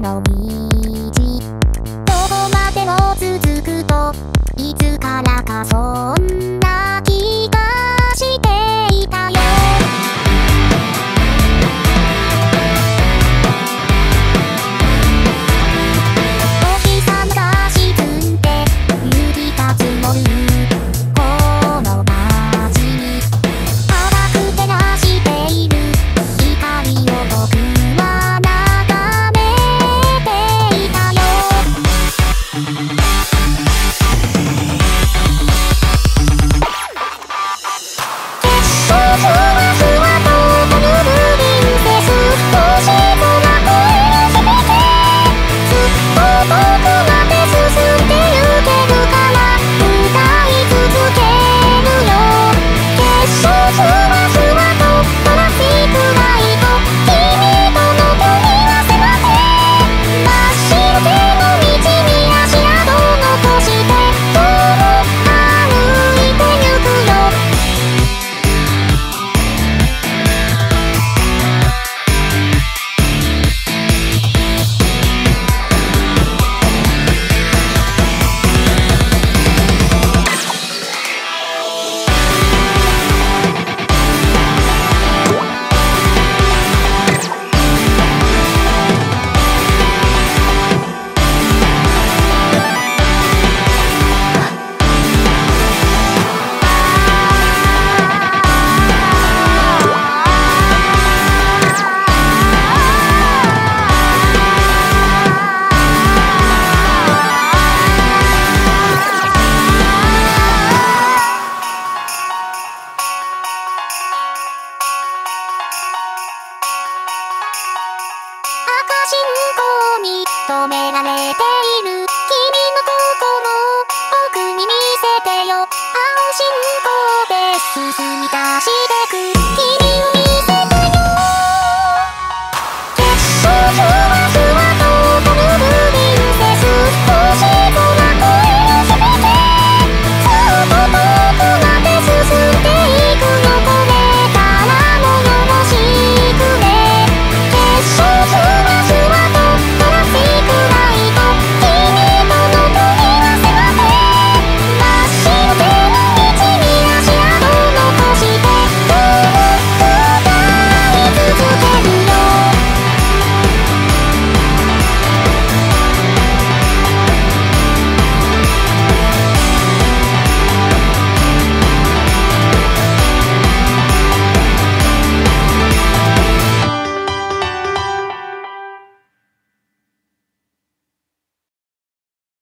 no me oh, oh. 信仰に認められている。君の心を僕に見せてよ。青信号で進み出して